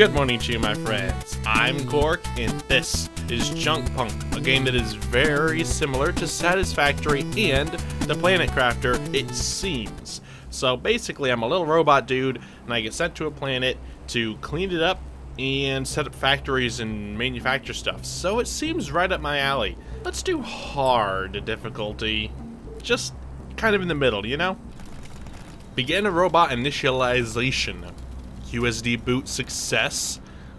Good morning to you, my friends. I'm Cork, and this is Junkpunk, a game that is very similar to Satisfactory and the Planet Crafter, it seems. So basically, I'm a little robot dude, and I get sent to a planet to clean it up and set up factories and manufacture stuff. So it seems right up my alley. Let's do hard difficulty. Just kind of in the middle, you know? Begin a robot initialization. QSD boot success.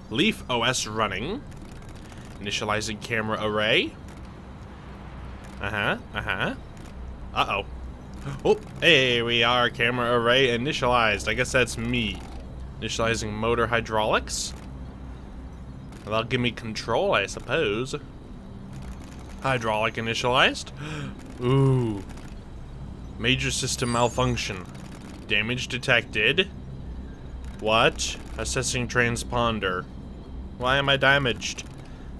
Leaf OS running. Initializing camera array. Uh-huh, uh-huh. Uh-oh. Oh, hey, we are camera array initialized. I guess that's me. Initializing motor hydraulics. That'll give me control, I suppose. Hydraulic initialized. Ooh. Major system malfunction. Damage detected. What? Assessing transponder. Why am I damaged?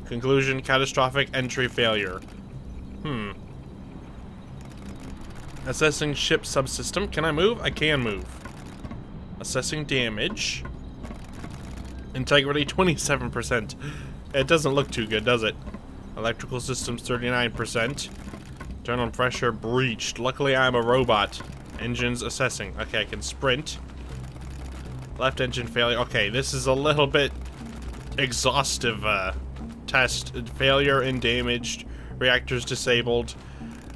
Conclusion, catastrophic entry failure. Hmm. Assessing ship subsystem. Can I move? I can move. Assessing damage. Integrity 27%. It doesn't look too good, does it? Electrical systems 39%. Internal pressure breached. Luckily I'm a robot. Engines assessing. Okay, I can sprint. Left engine failure. Okay, this is a little bit exhaustive uh, test. Failure and damaged. Reactors disabled.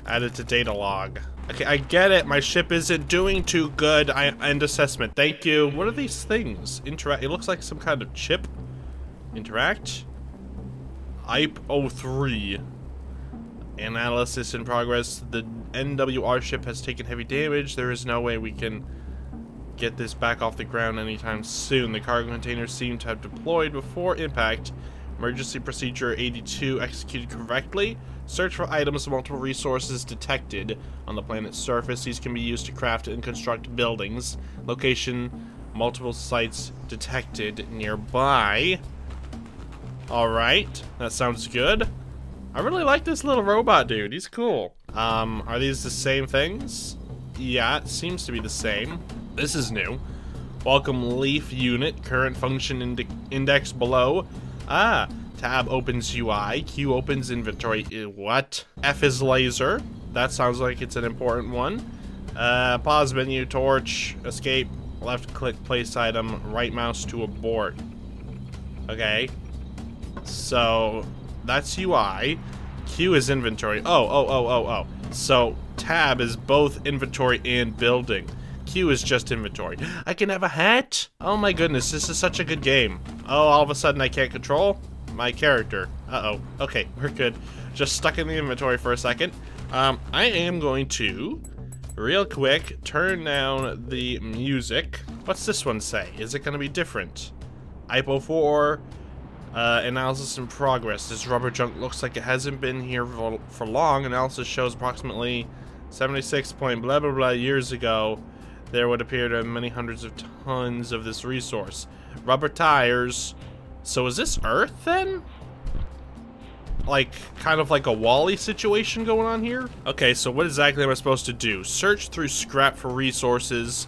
Added to data log. Okay, I get it. My ship isn't doing too good. I end assessment. Thank you. What are these things? Interact. It looks like some kind of chip. Interact. IPE 03. Analysis in progress. The NWR ship has taken heavy damage. There is no way we can get this back off the ground anytime soon. The cargo containers seem to have deployed before impact. Emergency procedure 82 executed correctly. Search for items multiple resources detected on the planet's surface. These can be used to craft and construct buildings. Location multiple sites detected nearby. Alright, that sounds good. I really like this little robot dude. He's cool. Um, are these the same things? Yeah, it seems to be the same. This is new. Welcome leaf unit, current function ind index below. Ah, tab opens UI, Q opens inventory. What? F is laser. That sounds like it's an important one. Uh, pause menu, torch, escape, left click place item, right mouse to abort. Okay. So, that's UI. Q is inventory. Oh, oh, oh, oh, oh. So, tab is both inventory and building. Q is just inventory. I can have a hat? Oh my goodness, this is such a good game. Oh, all of a sudden I can't control my character. Uh-oh. Okay, we're good. Just stuck in the inventory for a second. Um, I am going to, real quick, turn down the music. What's this one say? Is it going to be different? IPO 4, uh, analysis in progress. This rubber junk looks like it hasn't been here for, for long. Analysis shows approximately 76 point blah blah blah years ago there would appear to have many hundreds of tons of this resource. Rubber tires. So is this Earth then? Like, kind of like a WALL-E situation going on here? Okay, so what exactly am I supposed to do? Search through scrap for resources.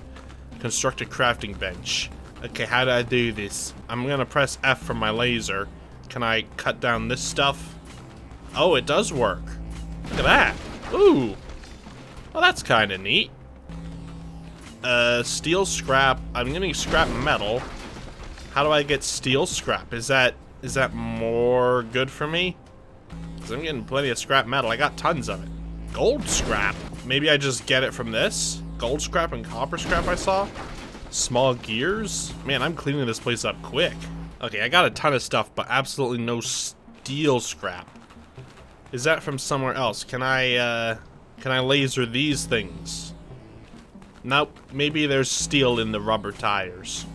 Construct a crafting bench. Okay, how do I do this? I'm gonna press F for my laser. Can I cut down this stuff? Oh, it does work. Look at that. Ooh. Well, that's kind of neat. Uh, steel scrap. I'm getting scrap metal. How do I get steel scrap? Is that is that more good for me? Because I'm getting plenty of scrap metal. I got tons of it. Gold scrap. Maybe I just get it from this. Gold scrap and copper scrap I saw. Small gears. Man, I'm cleaning this place up quick. Okay, I got a ton of stuff, but absolutely no steel scrap. Is that from somewhere else? Can I, uh, can I laser these things? Nope. Maybe there's steel in the rubber tires.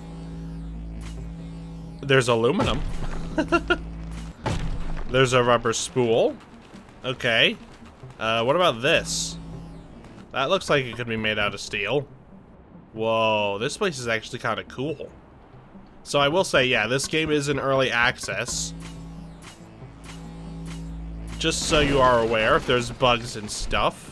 There's aluminum. there's a rubber spool. Okay. Uh, what about this? That looks like it could be made out of steel. Whoa, this place is actually kind of cool. So I will say, yeah, this game is in early access. Just so you are aware, if there's bugs and stuff.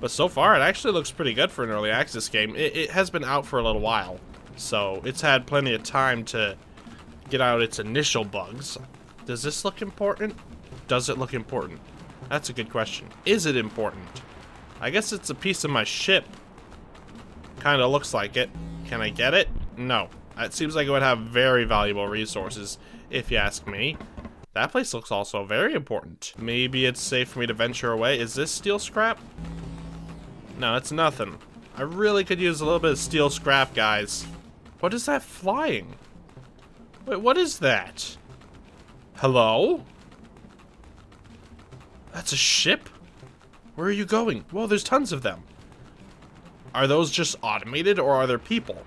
But so far, it actually looks pretty good for an early access game. It, it, has been out for a little while, so it's had plenty of time to get out its initial bugs. Does this look important? Does it look important? That's a good question. Is it important? I guess it's a piece of my ship. Kind of looks like it. Can I get it? No. It seems like it would have very valuable resources, if you ask me. That place looks also very important. Maybe it's safe for me to venture away. Is this steel scrap? No, it's nothing. I really could use a little bit of steel scrap, guys. What is that flying? Wait, what is that? Hello? That's a ship? Where are you going? Well, there's tons of them. Are those just automated or are there people?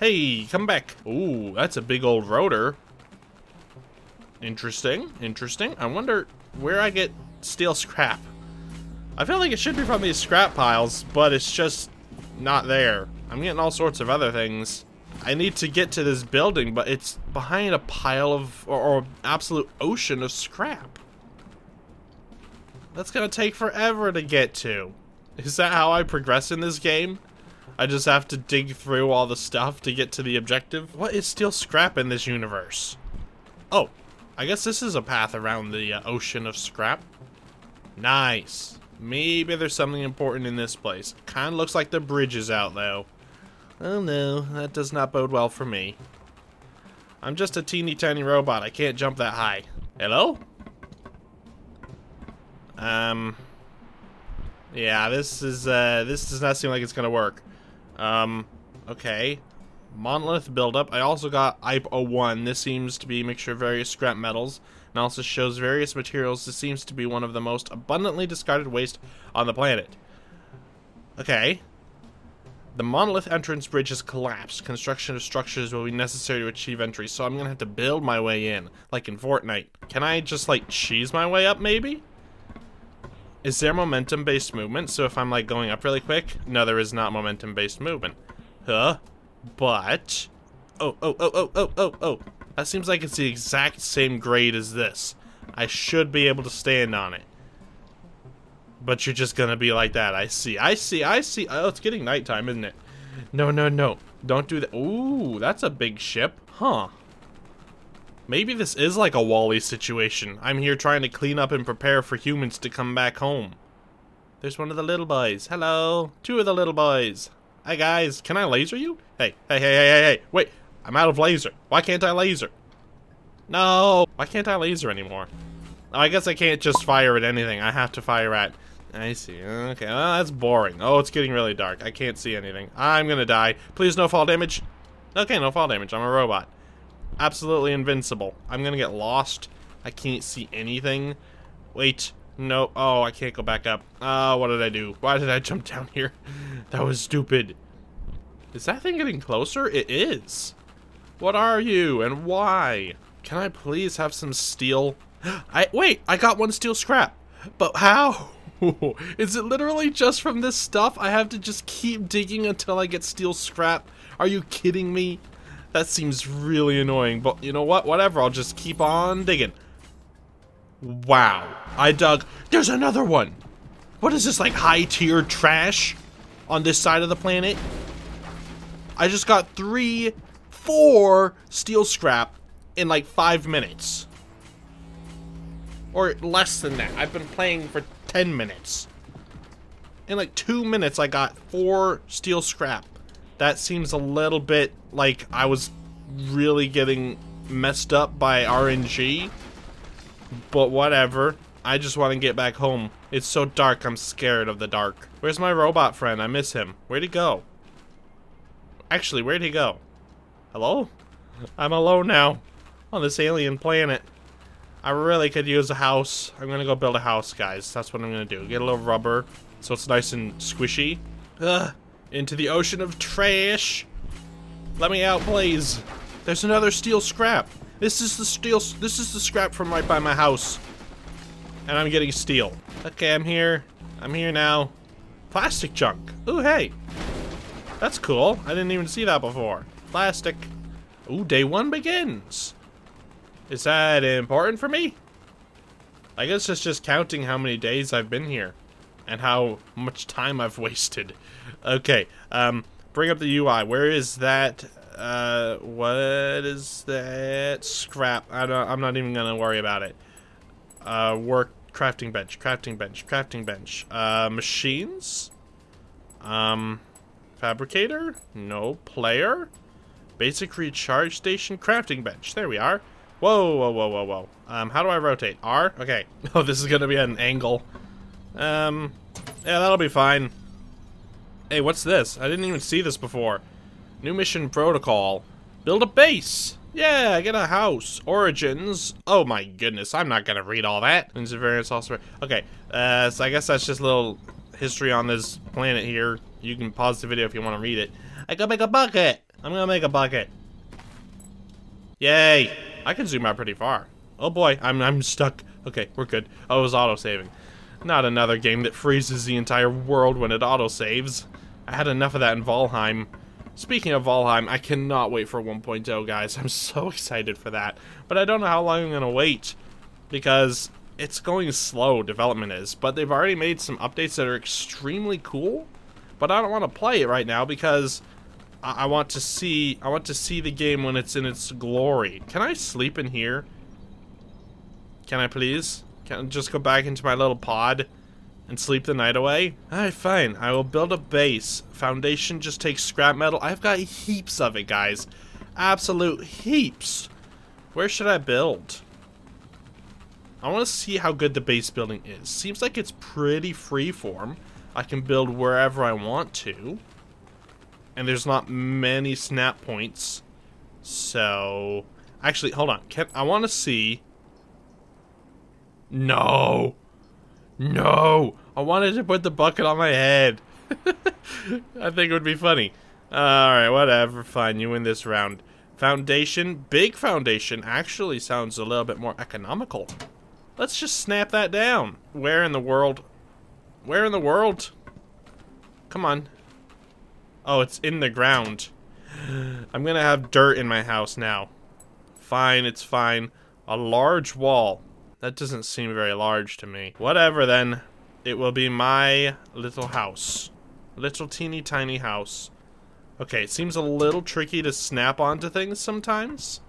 Hey, come back. Ooh, that's a big old rotor. Interesting, interesting. I wonder where I get steel scrap. I feel like it should be from these scrap piles, but it's just not there. I'm getting all sorts of other things. I need to get to this building, but it's behind a pile of, or, or absolute ocean of scrap. That's gonna take forever to get to. Is that how I progress in this game? I just have to dig through all the stuff to get to the objective? What is steel scrap in this universe? Oh, I guess this is a path around the uh, ocean of scrap. Nice. Maybe there's something important in this place. Kinda looks like the bridge is out, though. Oh no, that does not bode well for me. I'm just a teeny tiny robot. I can't jump that high. Hello? Um... Yeah, this is, uh, this does not seem like it's gonna work. Um, okay. Monolith buildup. I also got IPE-01. This seems to be a mixture of various scrap metals and also shows various materials. This seems to be one of the most abundantly discarded waste on the planet. Okay. The monolith entrance bridge has collapsed. Construction of structures will be necessary to achieve entry, so I'm gonna have to build my way in, like in Fortnite. Can I just, like, cheese my way up, maybe? Is there momentum-based movement? So if I'm, like, going up really quick? No, there is not momentum-based movement. Huh? But... Oh, oh, oh, oh, oh, oh, oh. That seems like it's the exact same grade as this. I should be able to stand on it. But you're just gonna be like that. I see. I see. I see. Oh, it's getting nighttime, isn't it? No, no, no. Don't do that. Ooh, that's a big ship. Huh. Maybe this is like a WALL-E situation. I'm here trying to clean up and prepare for humans to come back home. There's one of the little boys. Hello. Two of the little boys. Hey guys, can I laser you? Hey, hey, hey, hey, hey, hey. Wait, I'm out of laser. Why can't I laser? No! Why can't I laser anymore? Oh, I guess I can't just fire at anything. I have to fire at... I see. Okay, well, that's boring. Oh, it's getting really dark. I can't see anything. I'm gonna die. Please, no fall damage. Okay, no fall damage. I'm a robot. Absolutely invincible. I'm gonna get lost. I can't see anything. Wait. No. Oh, I can't go back up. Oh, what did I do? Why did I jump down here? That was stupid. Is that thing getting closer? It is. What are you and why? Can I please have some steel? I Wait, I got one steel scrap. But how? Is it literally just from this stuff? I have to just keep digging until I get steel scrap? Are you kidding me? That seems really annoying, but you know what? Whatever, I'll just keep on digging. Wow. I dug. There's another one! What is this, like high-tier trash on this side of the planet? I just got three four steel scrap in like five minutes. Or less than that. I've been playing for 10 minutes. In like two minutes, I got four steel scrap. That seems a little bit like I was really getting messed up by RNG. But whatever. I just want to get back home. It's so dark, I'm scared of the dark. Where's my robot friend? I miss him. Where'd he go? Actually, where'd he go? Hello? I'm alone now on this alien planet. I really could use a house. I'm gonna go build a house, guys. That's what I'm gonna do. Get a little rubber so it's nice and squishy. Ugh. Into the ocean of trash. Let me out, please. There's another steel scrap. This is the steel. This is the scrap from right by my house. And I'm getting steel. Okay, I'm here. I'm here now. Plastic junk. Ooh, hey. That's cool. I didn't even see that before. Plastic. Ooh, day one begins. Is that important for me? I guess it's just counting how many days I've been here. And how much time I've wasted. Okay, um, bring up the UI. Where is that? Uh, what is that? Scrap. I don't, I'm not even gonna worry about it. Uh, work, crafting bench, crafting bench, crafting bench. Uh, machines? Um, fabricator? No. Player? Basic recharge station, crafting bench. There we are. Whoa, whoa, whoa, whoa, whoa. Um, how do I rotate? R? Okay. Oh, this is gonna be an angle. Um, yeah, that'll be fine. Hey, what's this? I didn't even see this before. New mission protocol. Build a base. Yeah, get a house. Origins. Oh my goodness, I'm not gonna read all that. Means variance also. Okay, uh, so I guess that's just a little history on this planet here. You can pause the video if you want to read it. I gotta make a bucket. I'm gonna make a bucket. Yay! I can zoom out pretty far. Oh boy, I'm I'm stuck. Okay, we're good. Oh, it was auto-saving. Not another game that freezes the entire world when it auto-saves. I had enough of that in Valheim. Speaking of Valheim, I cannot wait for 1.0, guys. I'm so excited for that. But I don't know how long I'm going to wait. Because it's going slow, development is. But they've already made some updates that are extremely cool. But I don't want to play it right now because I, I want to see I want to see the game when it's in its glory. Can I sleep in here? Can I please? Can I just go back into my little pod and sleep the night away? Alright, fine. I will build a base. Foundation just takes scrap metal. I've got heaps of it, guys. Absolute heaps. Where should I build? I want to see how good the base building is. Seems like it's pretty freeform. I can build wherever I want to. And there's not many snap points. So, actually, hold on. Can, I want to see no. No. I wanted to put the bucket on my head. I think it would be funny. Alright, whatever. Fine, you win this round. Foundation. Big foundation actually sounds a little bit more economical. Let's just snap that down. Where in the world? Where in the world? Come on. Oh, it's in the ground. I'm gonna have dirt in my house now. Fine, it's fine. A large wall. That doesn't seem very large to me. Whatever then. It will be my little house. Little teeny tiny house. Okay, it seems a little tricky to snap onto things sometimes.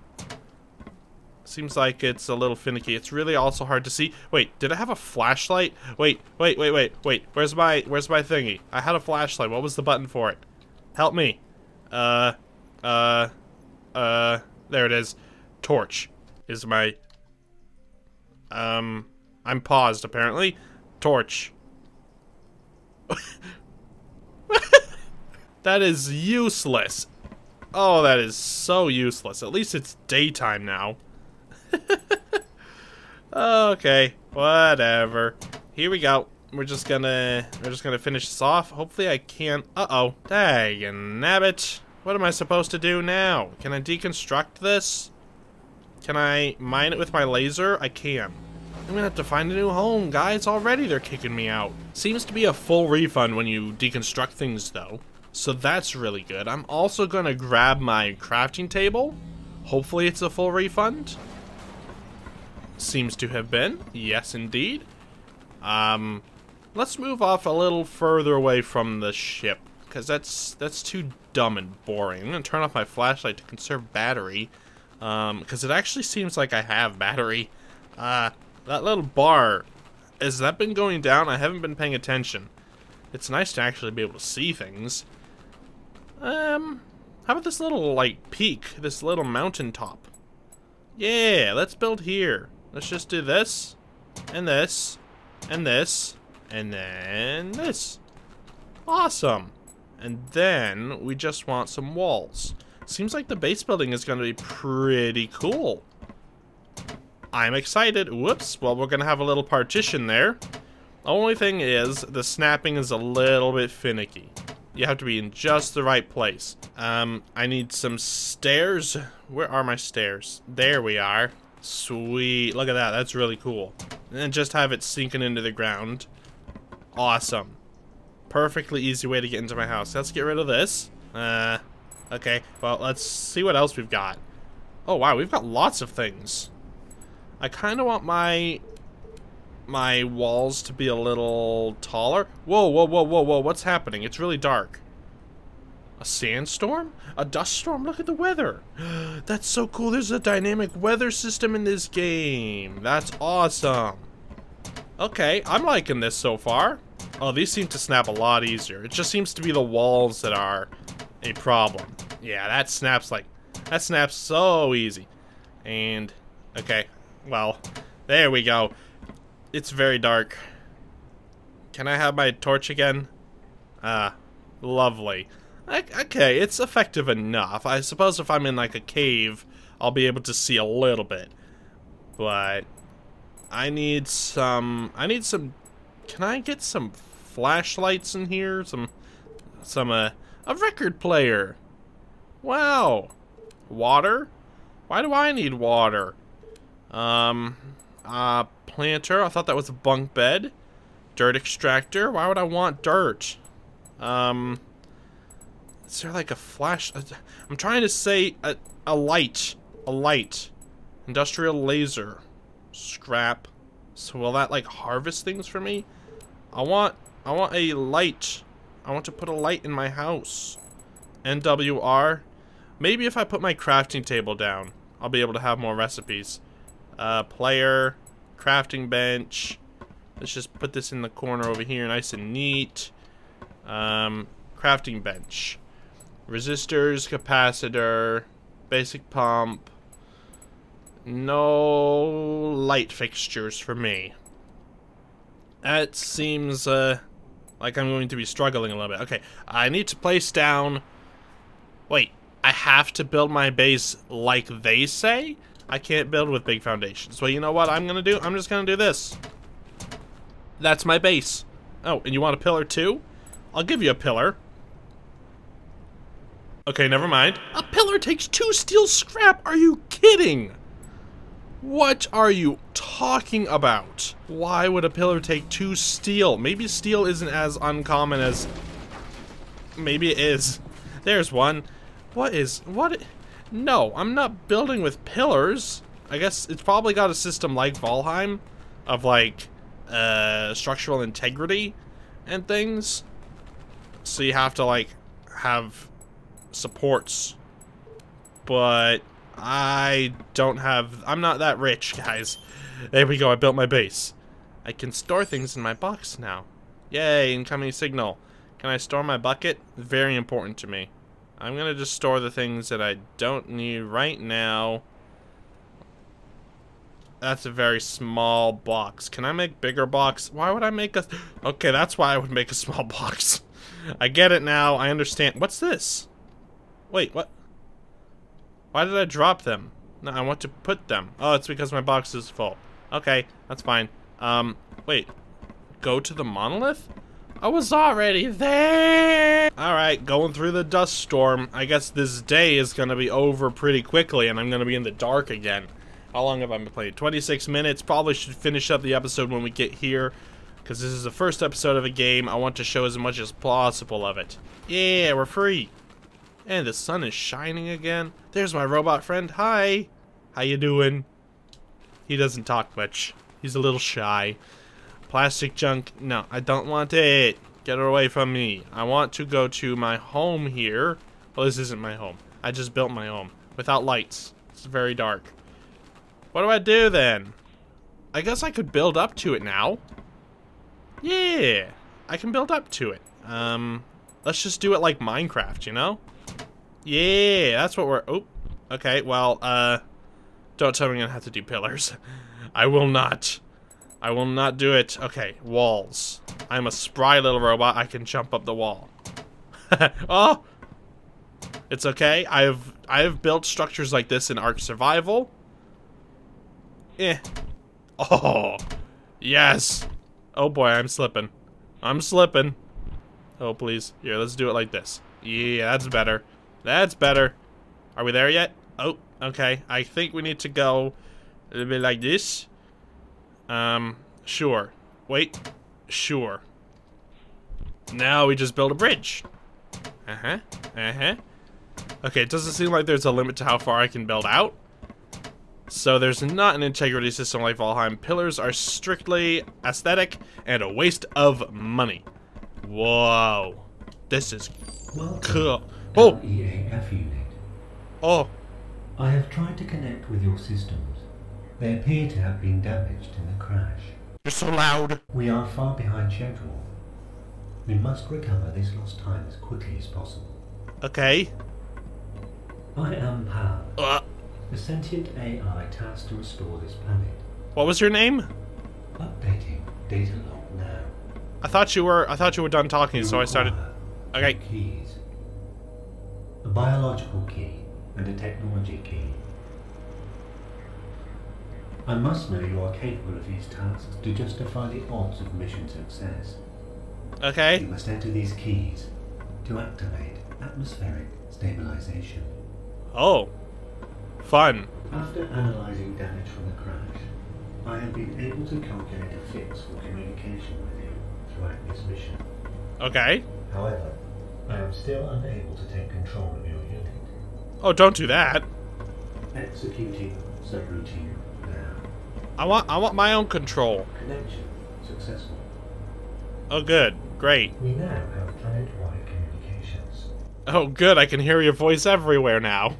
Seems like it's a little finicky. It's really also hard to see. Wait, did I have a flashlight? Wait, wait, wait, wait, wait. Where's my where's my thingy? I had a flashlight. What was the button for it? Help me. Uh uh uh there it is. Torch is my um, I'm paused, apparently. Torch. that is useless. Oh, that is so useless. At least it's daytime now. okay, whatever. Here we go. We're just gonna we're just gonna finish this off. Hopefully I can't uh-oh. Dang nabbit. What am I supposed to do now? Can I deconstruct this? Can I mine it with my laser? I can. I'm gonna have to find a new home, guys. Already they're kicking me out. Seems to be a full refund when you deconstruct things, though. So that's really good. I'm also gonna grab my crafting table. Hopefully it's a full refund. Seems to have been. Yes, indeed. Um, let's move off a little further away from the ship. Because that's, that's too dumb and boring. I'm gonna turn off my flashlight to conserve battery. Um, because it actually seems like I have battery. Uh, that little bar, has that been going down? I haven't been paying attention. It's nice to actually be able to see things. Um, how about this little, like, peak? This little mountain top? Yeah, let's build here. Let's just do this, and this, and this, and then this. Awesome. And then we just want some walls. Seems like the base building is going to be pretty cool. I'm excited. Whoops. Well, we're going to have a little partition there. Only thing is, the snapping is a little bit finicky. You have to be in just the right place. Um, I need some stairs. Where are my stairs? There we are. Sweet. Look at that. That's really cool. And just have it sinking into the ground. Awesome. Perfectly easy way to get into my house. Let's get rid of this. Uh, Okay, well, let's see what else we've got. Oh, wow, we've got lots of things. I kind of want my my walls to be a little taller. Whoa, whoa, whoa, whoa, whoa, what's happening? It's really dark. A sandstorm? A dust storm? Look at the weather. That's so cool. There's a dynamic weather system in this game. That's awesome. Okay, I'm liking this so far. Oh, these seem to snap a lot easier. It just seems to be the walls that are a problem. Yeah, that snaps like... That snaps so easy. And... Okay, well, there we go. It's very dark. Can I have my torch again? Ah, lovely. Okay, it's effective enough. I suppose if I'm in like a cave, I'll be able to see a little bit. But I need some I need some can I get some flashlights in here? Some some uh a record player. Wow. Water? Why do I need water? Um uh planter. I thought that was a bunk bed. Dirt extractor. Why would I want dirt? Um is there like a flash? I'm trying to say a, a light. A light. Industrial laser. Scrap. So will that like harvest things for me? I want I want a light. I want to put a light in my house. NWR. Maybe if I put my crafting table down, I'll be able to have more recipes. Uh, player, crafting bench. Let's just put this in the corner over here, nice and neat. Um, crafting bench. Resistors, capacitor, basic pump. No light fixtures for me. That seems uh, like I'm going to be struggling a little bit. Okay, I need to place down... Wait, I have to build my base like they say? I can't build with big foundations. Well, you know what I'm going to do? I'm just going to do this. That's my base. Oh, and you want a pillar too? I'll give you a pillar. Okay, never mind. A pillar takes two steel scrap. Are you kidding? What are you talking about? Why would a pillar take two steel? Maybe steel isn't as uncommon as... Maybe it is. There's one. What is... What... No, I'm not building with pillars. I guess it's probably got a system like Valheim of like uh, structural integrity and things. So you have to like have supports. But I don't have... I'm not that rich, guys. There we go, I built my base. I can store things in my box now. Yay, incoming signal. Can I store my bucket? Very important to me. I'm gonna just store the things that I don't need right now. That's a very small box. Can I make bigger box? Why would I make a... Okay, that's why I would make a small box. I get it now. I understand. What's this? Wait, what? Why did I drop them? No, I want to put them. Oh, it's because my box is full. Okay, that's fine. Um, wait. Go to the monolith? I was already there! Alright, going through the dust storm. I guess this day is gonna be over pretty quickly and I'm gonna be in the dark again. How long have I been playing? 26 minutes. Probably should finish up the episode when we get here. Because this is the first episode of a game. I want to show as much as possible of it. Yeah, we're free. And the sun is shining again. There's my robot friend. Hi. How you doing? He doesn't talk much. He's a little shy. Plastic junk. No, I don't want it. Get away from me. I want to go to my home here. Well, this isn't my home. I just built my home. Without lights. It's very dark. What do I do then? I guess I could build up to it now. Yeah. I can build up to it. Um, let's just do it like Minecraft, you know? Yeah, that's what we're... Oh, okay, well, uh... Don't tell me I'm gonna have to do pillars. I will not. I will not do it. Okay, walls. I'm a spry little robot. I can jump up the wall. oh! It's okay. I've I've built structures like this in Ark Survival. Eh. Oh! Yes! Oh boy, I'm slipping. I'm slipping. Oh, please. Here, let's do it like this. Yeah, that's better. That's better. Are we there yet? Oh, okay. I think we need to go a little bit like this. Um, sure. Wait. Sure. Now we just build a bridge. Uh-huh. Uh-huh. Okay, it doesn't seem like there's a limit to how far I can build out. So there's not an integrity system like Valheim. Pillars are strictly aesthetic and a waste of money. Whoa. This is cool. Oh. LEAF unit. Oh, I have tried to connect with your systems. They appear to have been damaged in the crash. you're so loud. We are far behind schedule. We must recover this lost time as quickly as possible. Okay. I am Pal, Uh, the sentient AI tasked to restore this planet. what was your name? Updating data log now. I thought you were. I thought you were done talking, You so I started. Okay. Keys. A biological key and a technology key. I must know you are capable of these tasks to justify the odds of mission success. Okay. You must enter these keys to activate atmospheric stabilization. Oh, fun. After analyzing damage from the crash, I have been able to calculate a fix for communication with you throughout this mission. Okay. However, Am still unable to take control of your unit. Oh, don't do that. Executing subroutine now. I want. I want my own control. Connection successful. Oh, good. Great. We now have planet-wide communications. Oh, good. I can hear your voice everywhere now.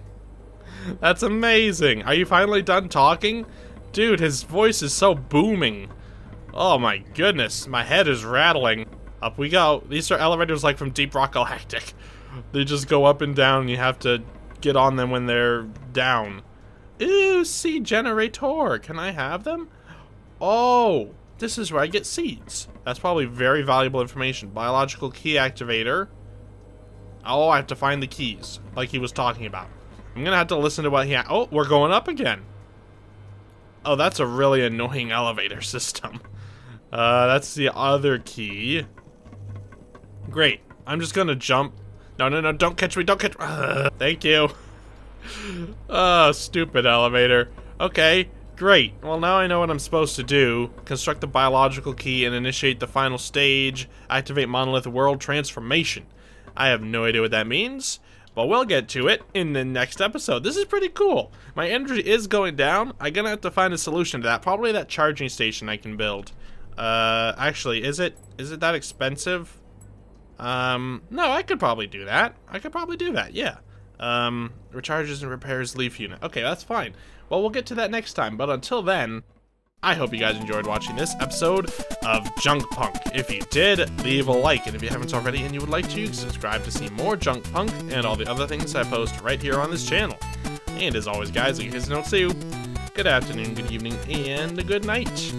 That's amazing. Are you finally done talking? Dude, his voice is so booming. Oh my goodness. My head is rattling. Up we go. These are elevators like from Deep Rock Galactic. They just go up and down and you have to get on them when they're down. Ooh, generator. Can I have them? Oh, this is where I get seeds. That's probably very valuable information. Biological key activator. Oh, I have to find the keys, like he was talking about. I'm gonna have to listen to what he. oh, we're going up again. Oh, that's a really annoying elevator system. Uh, that's the other key. Great. I'm just gonna jump. No, no, no! Don't catch me! Don't catch. Ugh, thank you. Oh, stupid elevator. Okay, great. Well, now I know what I'm supposed to do. Construct the biological key and initiate the final stage. Activate Monolith World Transformation. I have no idea what that means, but we'll get to it in the next episode. This is pretty cool. My energy is going down. I'm gonna have to find a solution to that. Probably that charging station I can build. Uh, actually, is it is it that expensive? Um, no, I could probably do that. I could probably do that, yeah. Um, recharges and repairs leaf unit. Okay, that's fine. Well, we'll get to that next time, but until then, I hope you guys enjoyed watching this episode of Junkpunk. If you did, leave a like, and if you haven't already and you would like to, subscribe to see more Junkpunk and all the other things I post right here on this channel. And as always, guys, in case I don't see you, good afternoon, good evening, and a good night.